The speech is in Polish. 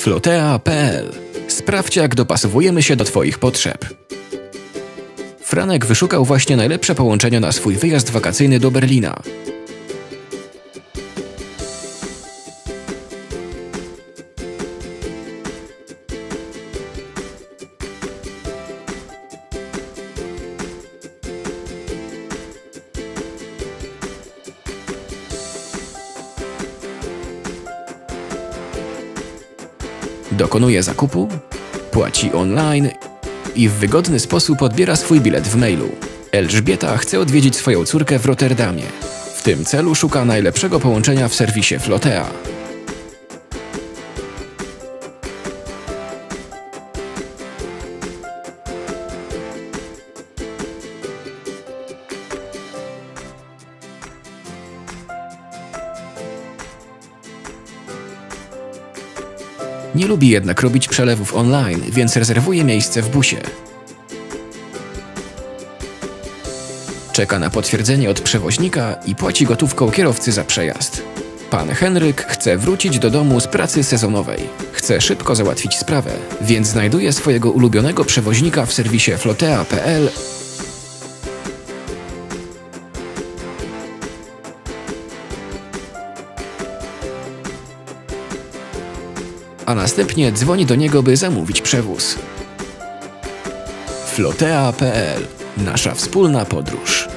Flotea.pl Sprawdź, jak dopasowujemy się do Twoich potrzeb. Franek wyszukał właśnie najlepsze połączenia na swój wyjazd wakacyjny do Berlina. Dokonuje zakupu, płaci online i w wygodny sposób odbiera swój bilet w mailu. Elżbieta chce odwiedzić swoją córkę w Rotterdamie. W tym celu szuka najlepszego połączenia w serwisie Flotea. Nie lubi jednak robić przelewów online, więc rezerwuje miejsce w busie. Czeka na potwierdzenie od przewoźnika i płaci gotówką kierowcy za przejazd. Pan Henryk chce wrócić do domu z pracy sezonowej. Chce szybko załatwić sprawę, więc znajduje swojego ulubionego przewoźnika w serwisie flotea.pl a następnie dzwoni do niego, by zamówić przewóz. Flotea.pl Nasza wspólna podróż.